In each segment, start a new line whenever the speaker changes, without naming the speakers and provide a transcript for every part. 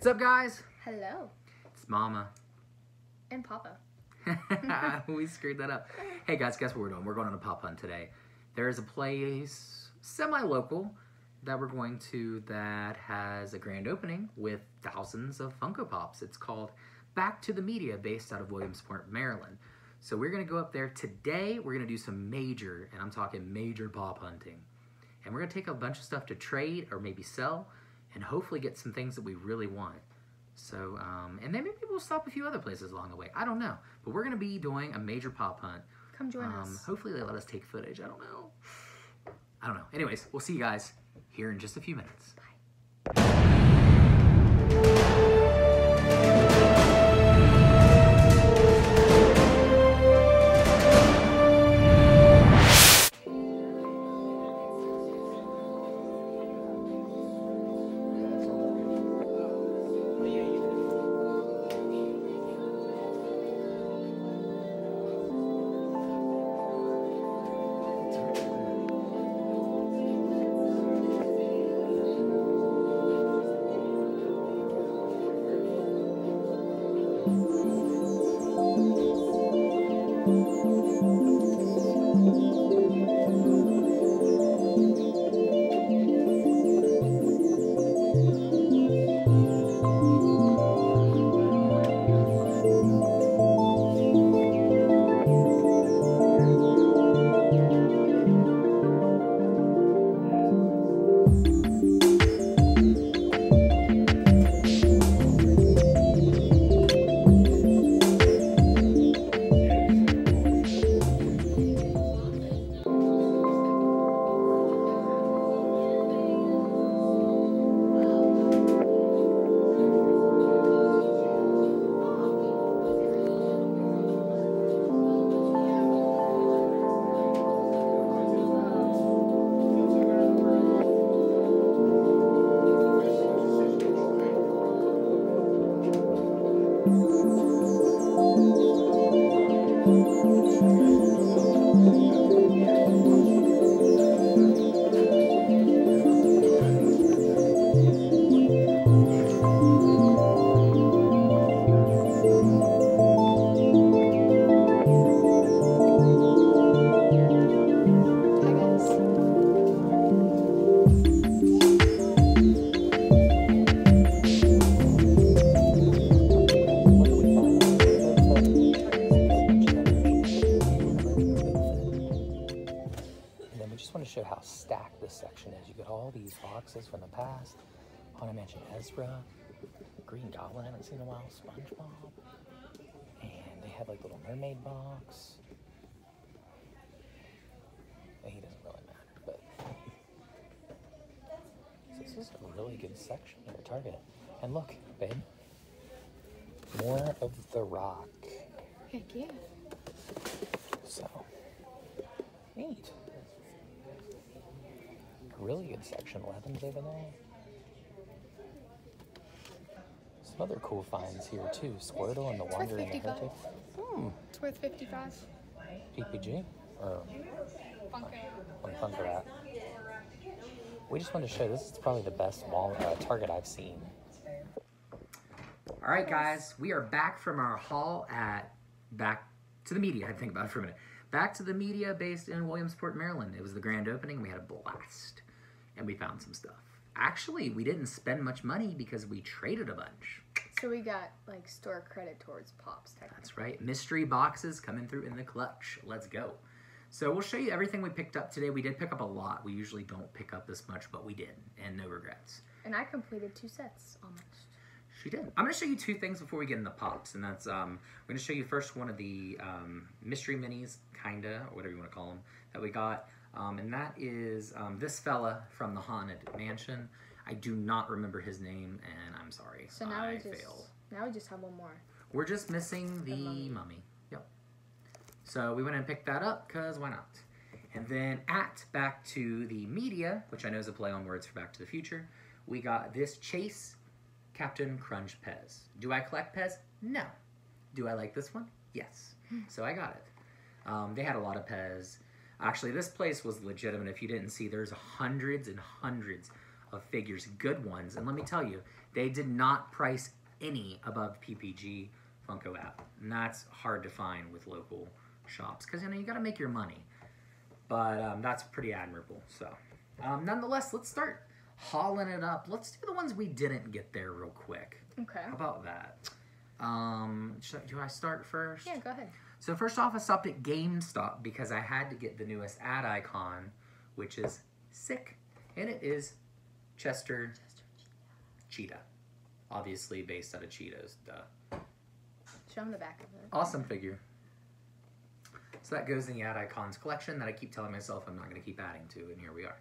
What's up, guys?
Hello.
It's Mama.
And Papa.
we screwed that up. Hey, guys, guess what we're doing? We're going on a pop hunt today. There is a place semi-local that we're going to that has a grand opening with thousands of Funko Pops. It's called Back to the Media, based out of Williamsport, Maryland. So we're going to go up there today. We're going to do some major, and I'm talking major pop hunting. And we're going to take a bunch of stuff to trade or maybe sell and hopefully get some things that we really want. So, um, and then maybe we'll stop a few other places along the way. I don't know. But we're going to be doing a major pop hunt.
Come join
Um,
us.
hopefully they let us take footage. I don't know. I don't know. Anyways, we'll see you guys here in just a few minutes.
Hi,
from the past. Haunted Mansion Ezra, Green Goblin, I haven't seen in a while, SpongeBob. And they have like Little Mermaid box. And he doesn't really matter, but so this is a really good section here at Target. And look, babe, more of the rock.
Heck yeah.
So, neat. Really good section. Weapons over there. Some other cool finds here too. Squirtle and the
worth
Wandering
55.
Heretic. Hmm.
It's worth 55.
PPG or
Funko.
Funko app. We just wanted to show this is probably the best wall uh, Target I've seen. All right, guys, we are back from our haul at back to the media. I think about it for a minute. Back to the media based in Williamsport, Maryland. It was the grand opening. We had a blast, and we found some stuff. Actually, we didn't spend much money because we traded a bunch.
So we got like store credit towards Pops.
That's right. Mystery boxes coming through in the clutch. Let's go. So we'll show you everything we picked up today. We did pick up a lot. We usually don't pick up this much, but we did, and no regrets.
And I completed two sets almost.
She did. I'm going to show you two things before we get into pops, and that's um, I'm going to show you first one of the um, mystery minis, kinda, or whatever you want to call them, that we got, um, and that is um, this fella from the Haunted Mansion. I do not remember his name, and I'm sorry.
So now
I
we just
failed.
now we just have one more.
We're just missing the,
The mummy.
mummy. Yep. So we went and picked that up because why not? And then at Back to the Media, which I know is a play on words for Back to the Future, we got this Chase Captain Crunch Pez. Do I collect Pez? No. Do I like this one? Yes. So I got it. Um, they had a lot of Pez. Actually, this place was legitimate. If you didn't see, there's hundreds and hundreds of figures, good ones. And let me tell you, they did not price any above PPG Funko app. And that's hard to find with local shops because you know you got to make your money. But um, that's pretty admirable. So, um, nonetheless, let's start hauling it up. Let's do the ones we didn't get there real quick.
Okay.
How about that? Um, should, do I start first?
Yeah, go ahead.
So first off, I stopped at GameStop because I had to get the newest ad icon, which is sick, and it is Chester Cheetah, obviously based out of Cheetos. Duh.
Show him the back of it.
Awesome figure. So that goes in the ad icons collection that I keep telling myself I'm not going to keep adding to, and here we are.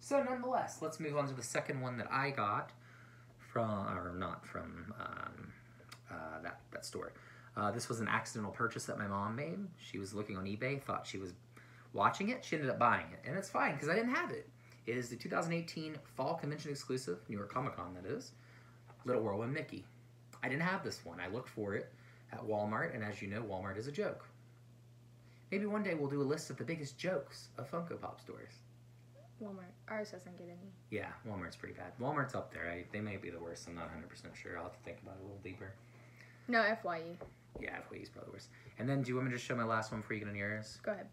So nonetheless, let's move on to the second one that I got from, or not from um, uh, that that store. Uh, this was an accidental purchase that my mom made. She was looking on eBay, thought she was watching it. She ended up buying it, and it's fine because I didn't have it. It is the 2018 Fall Convention exclusive, New York Comic Con, that is. Little Whirlwind Mickey. I didn't have this one. I looked for it at Walmart, and as you know, Walmart is a joke. Maybe one day we'll do a list of the biggest jokes of Funko Pop stores.
Walmart. Ours doesn't get any.
Yeah, Walmart's pretty bad. Walmart's up there. I, they may be the worst. I'm not 100% sure. I'll have to think about it a little deeper.
No, FYE.
Yeah, FYE's probably worse. And then, do you want me to show my last one before you get on yours?
Go ahead.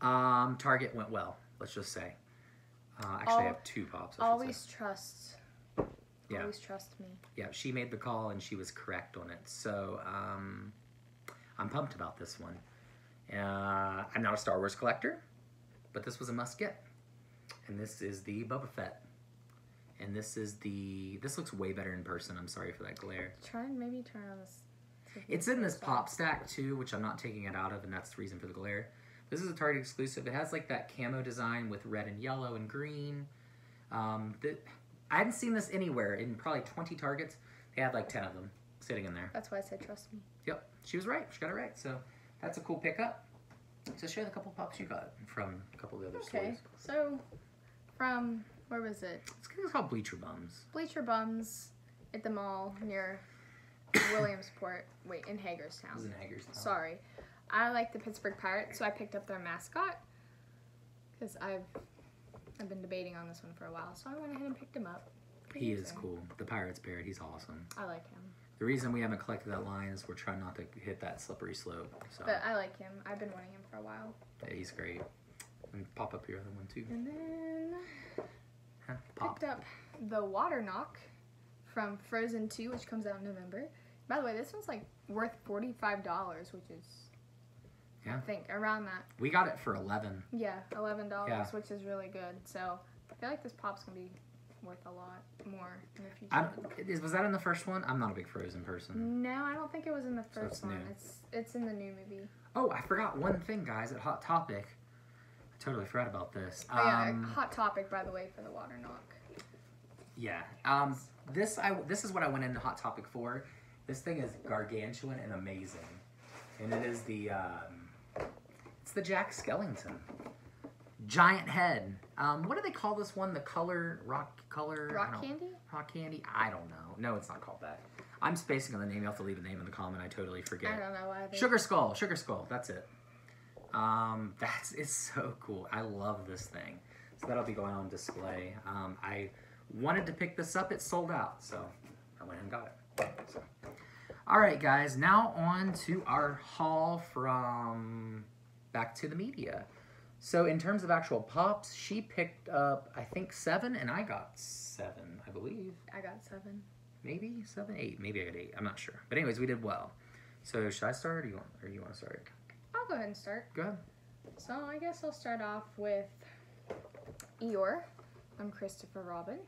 Um, Target went well. Let's just say. Uh, actually, I have two pops. I.
Always trust.
Yeah.
Always trust me.
Yeah, she made the call and she was correct on it. So um, I'm pumped about this one. Uh, I'm not a Star Wars collector, but this was a must get. And this is the Boba Fett. And this is the. This looks way better in person. I'm sorry for that glare.
Try and maybe turn on this.
It's in this pop stack too, which I'm not taking it out of, and that's the reason for the glare. This is a Target exclusive. It has like that camo design with red and yellow and green. Um, the, I hadn't seen this anywhere in probably 20 Targets. They had like 10 of them sitting in there.
That's why I said trust me.
Yep, she was right. She got it right. So that's a cool pickup. So share the couple pops you got from a couple of the other
Okay.
stores.
So, from where was it?
It's, it's called Bleacher Bums.
Bleacher Bums at the mall near Williamsport. Wait, in Hagerstown.
It was in Hagerstown.
Sorry. I like the Pittsburgh Pirates, so I picked up their mascot because I've I've been debating on this one for a while, so I went ahead and picked him up.
He is cool. The Pirates Parrot, he's awesome.
I like him,
The reason we haven't collected that line is we're trying not to hit that slippery slope. So
but I like him. I've been wanting him for a while.
yeah, he's great. And pop up your other one too.
And then
Huh,
picked up the Water Nokk from Frozen 2, which comes out in November. By the way, this one's like worth forty five dollars, which is
Yeah.
I think around that.
We got it for 11.
Yeah, eleven dollars,
Yeah.
which is really good. So I feel like this pop's gonna be worth a lot more in the future.
I, is, was that in the first one? I'm not a big Frozen person.
No, I don't think it was in the
So
first
it's
one.
new.
It's it's in the new movie.
Oh, I forgot one thing, guys, at Hot Topic. I totally forgot about this.
Oh yeah,
Um,
hot topic by the way for the water Nokk.
Yeah. Um, this I this is what I went into Hot Topic for. This thing is gargantuan and amazing, and it is the um, it's the Jack Skellington giant head. Um, what do they call this one? The color rock color
Rock candy?
Rock candy? I don't know. No, it's not called that. I'm spacing on the name. You have to leave a name in the comment. I totally forget.
I don't know why.
Sugar Skull, Sugar Skull. That's it. Um, that's it's so cool. I love this thing. So that'll be going on display. Um, I wanted to pick this up. It sold out, so I went and got it. So. All right, guys. Now on to our haul from back to the media. So in terms of actual pops, she picked up I think seven, and I got seven, I believe
I got seven.
maybe seven, eight. Maybe I got eight. I'm not sure. But anyways, we did well. So should I start, or do you want, or you want to start?
I'll go ahead and start.
Go ahead.
So I guess I'll start off with Eeyore. I'm Christopher Robin.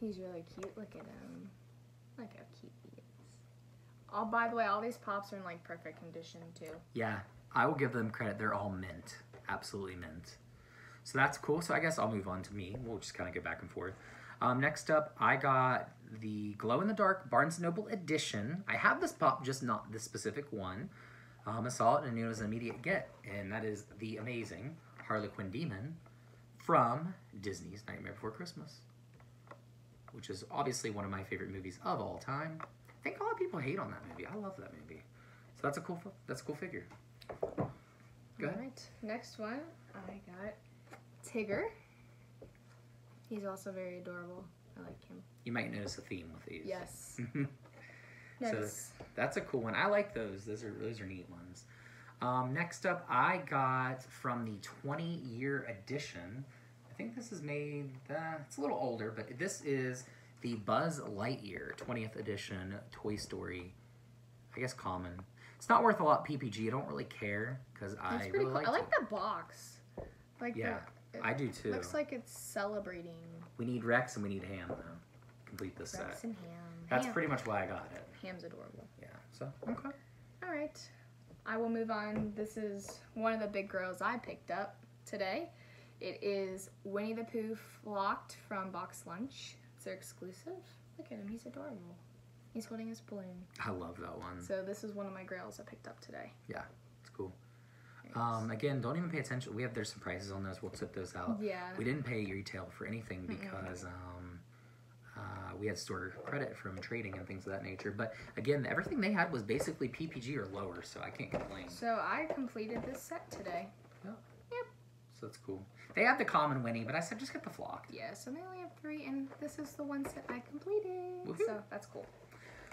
He's really cute. Look at him. Um, Look how cute. Oh, by the way, all these pops are in like perfect condition too.
Yeah, I will give them credit. They're all mint, absolutely mint. So that's cool. So I guess I'll move on to me. We'll just kind of go back and forth. Um, next up, I got the glow in the dark Barnes Noble edition. I have this pop, just not this specific one. Um, I saw it and knew it was an immediate get, and that is the amazing Harlequin Demon from Disney's Nightmare Before Christmas, which is obviously one of my favorite movies of all time. I think a lot of people hate on that movie. I love that movie. So that's a cool. That's a cool figure. Go ahead.
Next one I got Tigger. He's also very adorable. I like him.
You might notice a theme with these.
Yes.
So-
Next.
That's a cool one. I like those. Those are those are neat ones. Um, next up, I got from the 20 year edition. I think this is made. Uh, it's a little older, but this is the Buzz Lightyear 20th edition Toy Story. I guess common. It's not worth a lot PPG. I don't really care because I really
cool.
like
I like the box. Like
Yeah,
the,
I do too.
looks like it's celebrating
we need Rex and we need Ham though. Complete this
Rex
set.
Rex and Ham.
That's
Ham.
pretty much why I got it.
Ham's adorable.
Yeah. So okay.
All right. I will move on. This is one of the big girls I picked up today. It is Winnie the Pooh Flocked from Box Lunch. Their exclusive. Look at him. He's adorable. He's holding his balloon.
I love that one.
So this is one of my grails I picked up today.
Yeah, it's cool. Um, again, don't even pay attention. We have there's some prices on those. We'll tip those out.
yeah.
We didn't pay retail for anything because um, uh, we had store credit from trading and things of that nature. But again, everything they had was basically PPG or lower, so I can't complain.
So I completed this set today.
So that's cool. They have the common Winnie, but I said just get the flock.
Yeah, so they only have three, and this is the one set I completed.
Woohoo.
So that's cool.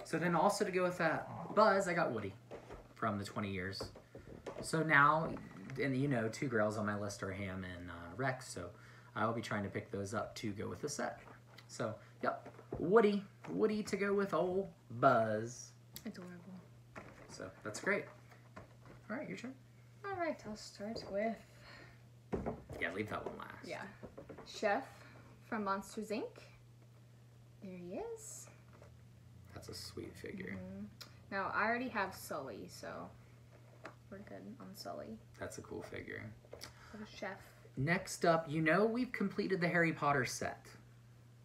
So then also to go with that Buzz, I got Woody from the 20 years. So now, and you know, two girls on my list are Ham and uh, Rex, so I will be trying to pick those up to go with the set. So, yep, Woody, Woody to go with old Buzz.
Adorable.
So that's great. All right, your turn.
All right, I'll start with
Yeah, leave that one last.
yeah, Chef from Monsters Inc. There he is.
That's a sweet figure.
Mhm. Now I already have Sully, so we're good on Sully.
That's a cool figure.
Chef.
Next up, you know we've completed the Harry Potter set.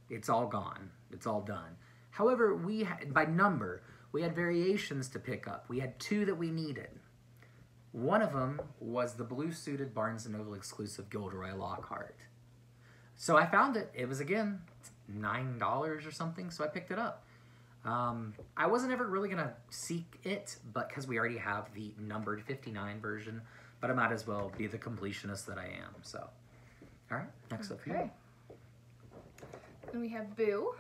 It's all gone. It's all done. However, we had, by number, we had variations to pick up. We had two that we needed. One of them was the blue-suited Barnes & Noble exclusive Gilderoy Lockhart. So I found it. It was again nine dollars or something. So I picked it up. Um, I wasn't ever really gonna seek it, but because we already have the numbered 59 version, but I might as well be the completionist that I am. So, all right, next up for you.
Okay. And we have Boo.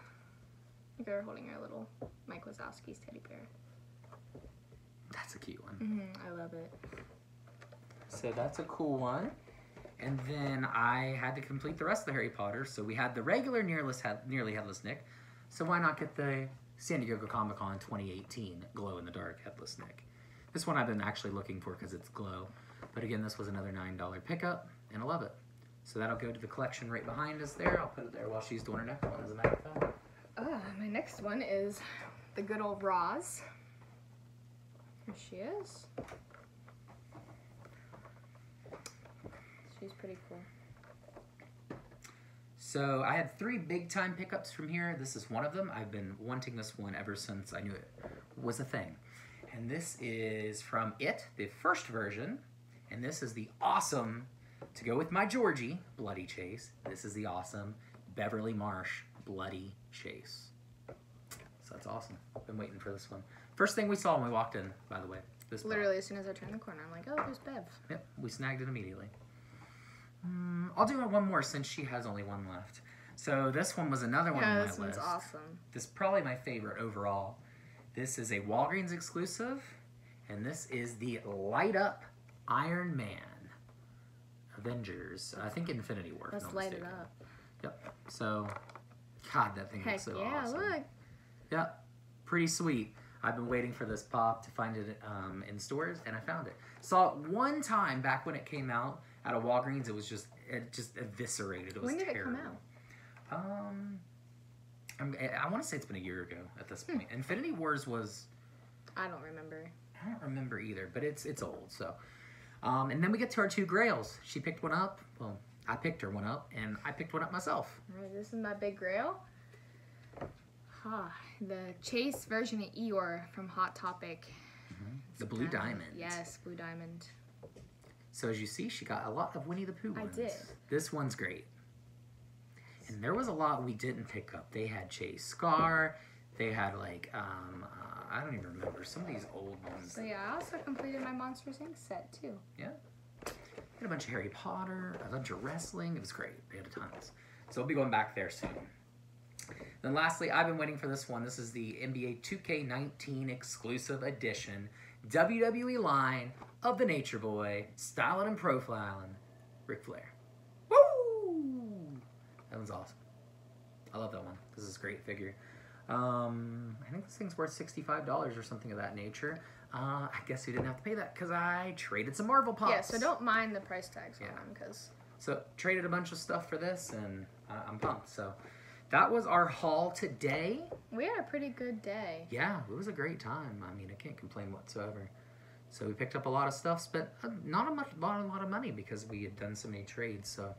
They're holding our little Mike Wazowski's teddy bear.
That's a cute one.
Mm-hmm, I love it.
So that's a cool one. And then I had to complete the rest of the Harry Potter. So we had the regular nearless head, nearly headless Nick. So why not get the San Diego Comic Con 2018 glow in the dark headless Nick? This one I've been actually looking for because it's glow. But again, this was another $9 pickup, and I love it. So that'll go to the collection right behind us there. I'll put it there while she's doing her next one, as a matter of fact.
Ah, my next one is the good old Roz. Here she is. She's pretty cool.
So I had three big time pickups from here. This is one of them. I've been wanting this one ever since I knew it was a thing. And this is from It, the first version. And this is the awesome, to go with my Georgie, Bloody Chase. This is the awesome Beverly Marsh Bloody Chase. So that's awesome. I've been waiting for this one. First thing we saw when we walked in, by the way. This.
Literally, as soon as I turned the corner, I'm like, oh, there's Bev.
Yep, we snagged it immediately. Mm, I'll do one more since she has only one left. So this one was another one
Yeah,
on my
this one's awesome.
This is probably my favorite overall. This is a Walgreens exclusive, and this is the Light Up Iron Man Avengers. I think Infinity War.
Let's light it up.
Yep. So, God, that thing
Heck
looks so awesome.
yeah,
awesome.
look.
Yep, pretty sweet. I've been waiting for this pop to find it um, in stores, and I found it. Saw it one time back when it came out at a Walgreens. It was just it just eviscerated. It was
When did
terrible.
it come out?
Um, I'm, I want to say it's been a year ago at this
Hmm.
point. Infinity Wars was
I don't remember.
I don't remember either, but it's it's old. So, um, and then we get to our two Grails. She picked one up. Well, I picked her one up, and I picked one up myself.
Right, this is my big grail. Ah, the Chase version of Eeyore from Hot Topic.
The Blue Diamond.
Yes, Blue Diamond.
So as you see, she got a lot of Winnie the Pooh
I
ones.
did.
This one's great. And there was a lot we didn't pick up. They had Chase Scar. They had like um, uh, I don't even remember some of these old ones.
So yeah, I also completed my Monsters Inc. set too.
They had a bunch of Harry Potter, a bunch of wrestling. It was great. They had a tons. So we'll be going back there soon. Then lastly, I've been waiting for this one. This is the NBA 2K19 exclusive edition WWE line of the Nature Boy, styling and profiling, Ric Flair. Woo! That one's awesome. I love that one. This is a great figure. Um, I think this thing's worth $65 or something of that nature. Uh, I guess we didn't have to pay that because I traded some Marvel Pops.
Yeah, so don't mind the price tags on
Yeah.
them because
So traded a bunch of stuff for this, and I- I'm pumped. So that was our haul today.
we had a pretty good day.
Yeah, it was a great time. I mean, I can't complain whatsoever. So we picked up a lot of stuff, spent uh, not a much, lot, a lot of money because we had done so many trades. So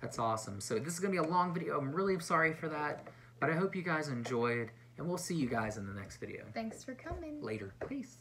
that's awesome. So this is gonna be a long video. I'm really sorry for that, but I hope you guys enjoyed, and we'll see you guys in the next video.
Thanks for coming.
Later, peace.